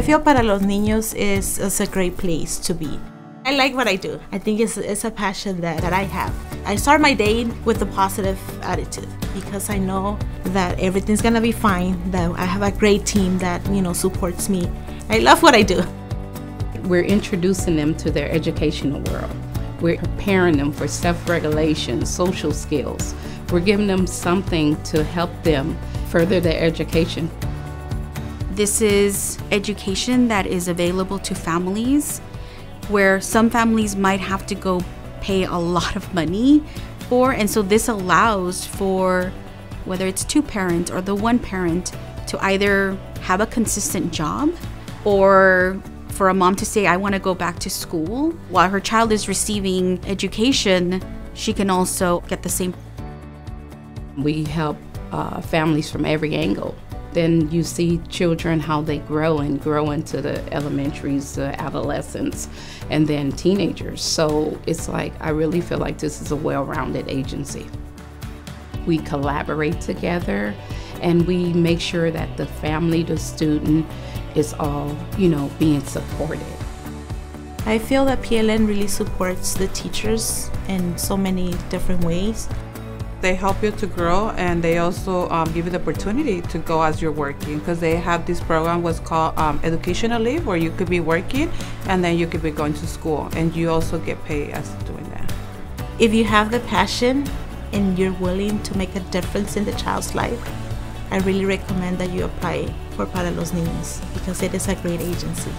I feel Para los Niños is, is a great place to be. I like what I do. I think it's, it's a passion that, that I have. I start my day with a positive attitude because I know that everything's gonna be fine, that I have a great team that, you know, supports me. I love what I do. We're introducing them to their educational world. We're preparing them for self-regulation, social skills. We're giving them something to help them further their education. This is education that is available to families where some families might have to go pay a lot of money for. And so this allows for whether it's two parents or the one parent to either have a consistent job or for a mom to say, I want to go back to school. While her child is receiving education, she can also get the same. We help uh, families from every angle then you see children how they grow and grow into the elementaries, the adolescents, and then teenagers. So it's like, I really feel like this is a well rounded agency. We collaborate together and we make sure that the family, the student, is all, you know, being supported. I feel that PLN really supports the teachers in so many different ways. They help you to grow and they also um, give you the opportunity to go as you're working because they have this program what's called um, educational leave where you could be working and then you could be going to school and you also get paid as doing that. If you have the passion and you're willing to make a difference in the child's life, I really recommend that you apply for Para los Niños because it is a great agency.